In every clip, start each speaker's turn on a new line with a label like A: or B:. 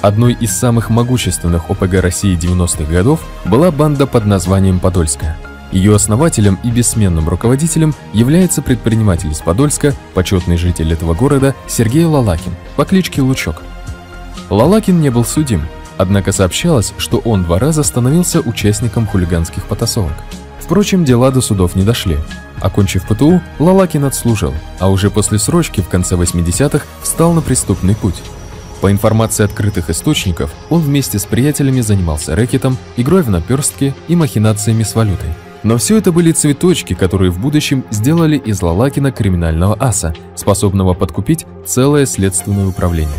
A: Одной из самых могущественных ОПГ России 90-х годов была банда под названием «Подольская». Ее основателем и бессменным руководителем является предприниматель из Подольска, почетный житель этого города Сергей Лалакин по кличке Лучок. Лалакин не был судим, однако сообщалось, что он два раза становился участником хулиганских потасовок. Впрочем, дела до судов не дошли. Окончив ПТУ, Лалакин отслужил, а уже после срочки в конце 80-х встал на преступный путь. По информации открытых источников, он вместе с приятелями занимался рэкетом, игрой в наперстки и махинациями с валютой. Но все это были цветочки, которые в будущем сделали из Лалакина криминального аса, способного подкупить целое следственное управление.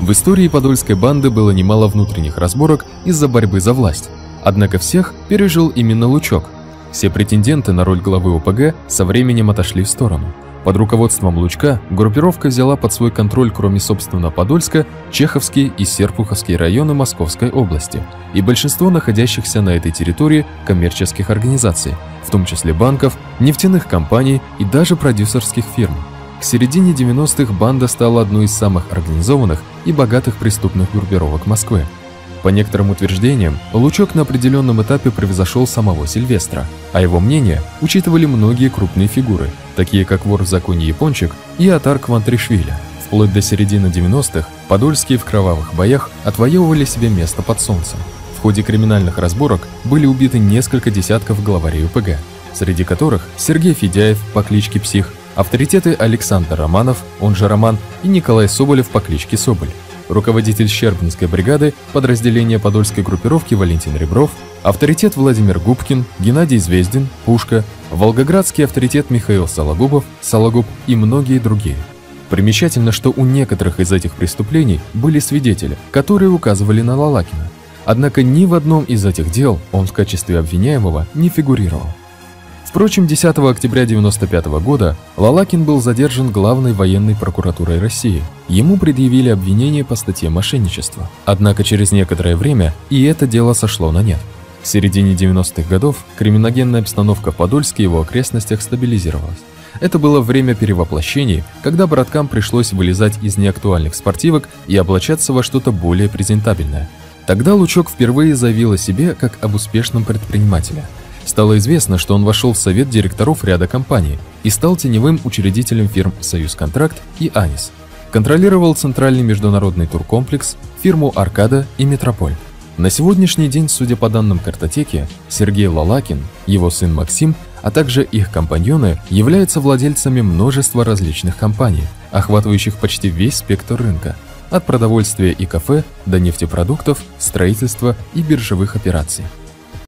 A: В истории подольской банды было немало внутренних разборок из-за борьбы за власть. Однако всех пережил именно Лучок. Все претенденты на роль главы ОПГ со временем отошли в сторону. Под руководством Лучка группировка взяла под свой контроль, кроме собственно Подольска, Чеховские и Серпуховские районы Московской области и большинство находящихся на этой территории коммерческих организаций, в том числе банков, нефтяных компаний и даже продюсерских фирм. К середине 90-х банда стала одной из самых организованных и богатых преступных группировок Москвы. По некоторым утверждениям, Лучок на определенном этапе превзошел самого Сильвестра, а его мнение учитывали многие крупные фигуры, такие как вор в законе Япончик и Атар Квантришвили. Вплоть до середины 90-х подольские в кровавых боях отвоевывали себе место под солнцем. В ходе криминальных разборок были убиты несколько десятков главарей УПГ, среди которых Сергей Федяев по кличке Псих, авторитеты Александр Романов, он же Роман, и Николай Соболев по кличке Соболь руководитель Щербинской бригады подразделения подольской группировки Валентин Ребров, авторитет Владимир Губкин, Геннадий Звездин, Пушка, волгоградский авторитет Михаил Сологубов, Сологуб и многие другие. Примечательно, что у некоторых из этих преступлений были свидетели, которые указывали на Лалакина. Однако ни в одном из этих дел он в качестве обвиняемого не фигурировал. Впрочем, 10 октября 1995 года Лалакин был задержан главной военной прокуратурой России. Ему предъявили обвинение по статье мошенничества. Однако через некоторое время и это дело сошло на нет. В середине 90-х годов криминогенная обстановка в Подольске и его окрестностях стабилизировалась. Это было время перевоплощений, когда браткам пришлось вылезать из неактуальных спортивок и облачаться во что-то более презентабельное. Тогда Лучок впервые заявил о себе как об успешном предпринимателе – Стало известно, что он вошел в совет директоров ряда компаний и стал теневым учредителем фирм «Союз Контракт» и «Анис». Контролировал центральный международный туркомплекс, фирму «Аркада» и «Метрополь». На сегодняшний день, судя по данным картотеки, Сергей Лалакин, его сын Максим, а также их компаньоны являются владельцами множества различных компаний, охватывающих почти весь спектр рынка, от продовольствия и кафе до нефтепродуктов, строительства и биржевых операций.